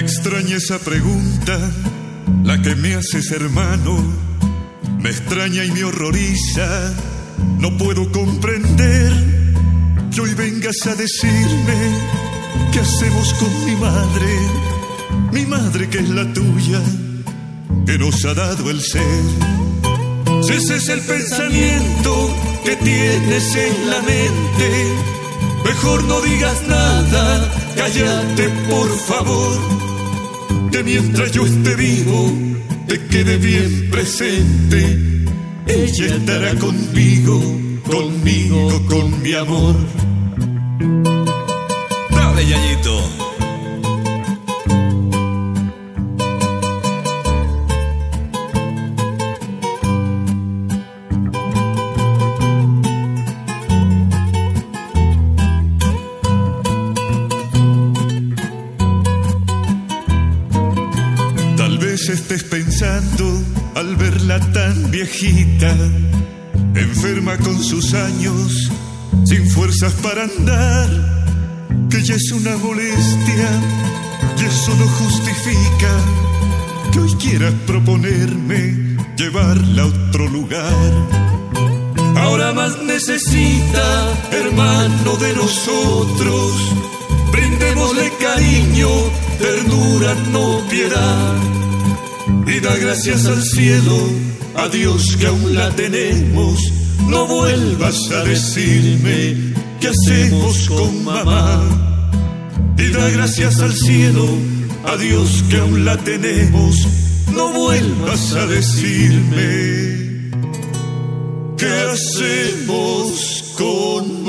extraña esa pregunta, la que me haces hermano. Me extraña y me horroriza, no puedo comprender que hoy vengas a decirme qué hacemos con mi madre, mi madre que es la tuya, que nos ha dado el ser. Si ese es el pensamiento que tienes en la mente, mejor no digas nada, cállate por favor, mientras yo esté vivo, te quede bien presente, ella estará conmigo, conmigo, con mi amor. Dale, Yayito. Vez estés pensando al verla tan viejita, enferma con sus años, sin fuerzas para andar, que ya es una molestia y eso no justifica que hoy quieras proponerme llevarla a otro lugar. Ahora más necesita, hermano de nosotros, brindémosle cariño, ternura, no piedad. Y da gracias al cielo, a Dios que aún la tenemos. No vuelvas a decirme qué hacemos con mamá. Y da gracias al cielo, a Dios que aún la tenemos. No vuelvas a decirme qué hacemos con mamá.